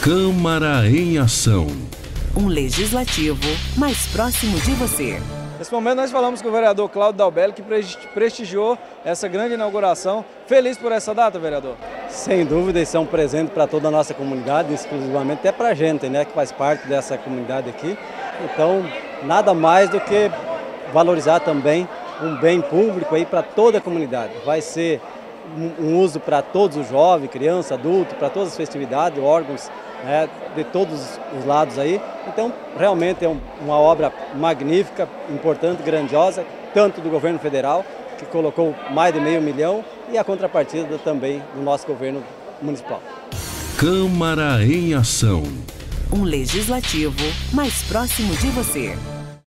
Câmara em Ação. Um legislativo mais próximo de você. Nesse momento nós falamos com o vereador Cláudio Dalbelli, que prestigiou essa grande inauguração. Feliz por essa data, vereador? Sem dúvida, isso é um presente para toda a nossa comunidade, exclusivamente até para a gente, né, que faz parte dessa comunidade aqui. Então, nada mais do que valorizar também um bem público aí para toda a comunidade. Vai ser um uso para todos os jovens, criança, adulto, para todas as festividades, órgãos né, de todos os lados aí. Então, realmente é um, uma obra magnífica, importante, grandiosa, tanto do governo federal, que colocou mais de meio milhão, e a contrapartida também do nosso governo municipal. Câmara em Ação. Um legislativo mais próximo de você.